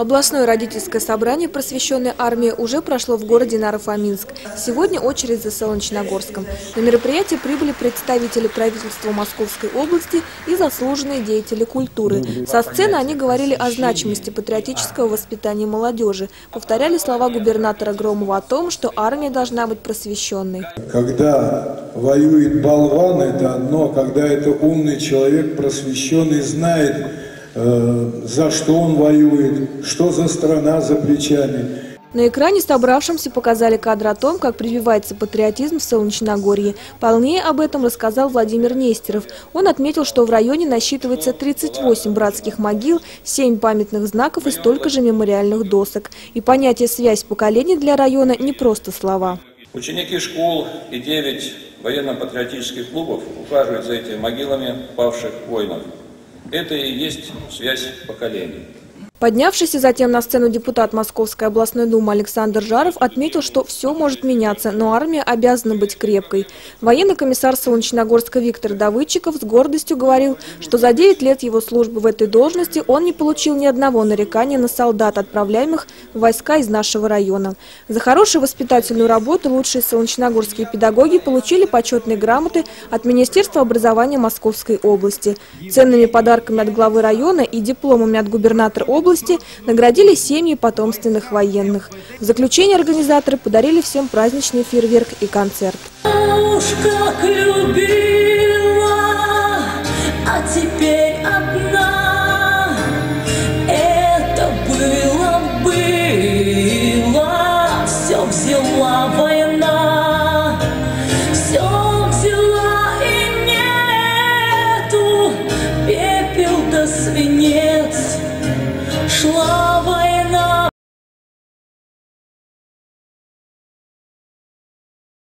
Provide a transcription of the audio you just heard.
Областное родительское собрание, просвещенное армии, уже прошло в городе Нарофоминск. Сегодня очередь за Солнечногорском. На мероприятие прибыли представители правительства Московской области и заслуженные деятели культуры. Со сцены они говорили о значимости патриотического воспитания молодежи. Повторяли слова губернатора Громова о том, что армия должна быть просвещенной. Когда воюет болван, это одно, когда это умный человек, просвещенный, знает, за что он воюет, что за страна за плечами. На экране собравшимся показали кадр о том, как прививается патриотизм в Солнечногорье. Полнее об этом рассказал Владимир Нестеров. Он отметил, что в районе насчитывается 38 братских могил, 7 памятных знаков и столько же мемориальных досок. И понятие «связь поколений» для района не просто слова. Ученики школ и 9 военно-патриотических клубов ухаживают за этими могилами павших воинов. Это и есть связь поколений. Поднявшийся затем на сцену депутат Московской областной думы Александр Жаров отметил, что все может меняться, но армия обязана быть крепкой. Военный комиссар Солнечногорска Виктор Давыдчиков с гордостью говорил, что за 9 лет его службы в этой должности он не получил ни одного нарекания на солдат, отправляемых в войска из нашего района. За хорошую воспитательную работу лучшие солнечногорские педагоги получили почетные грамоты от Министерства образования Московской области. Ценными подарками от главы района и дипломами от губернатора области области наградили семьи потомственных военных. В заключение организаторы подарили всем праздничный фейерверк и концерт. Уж как любить!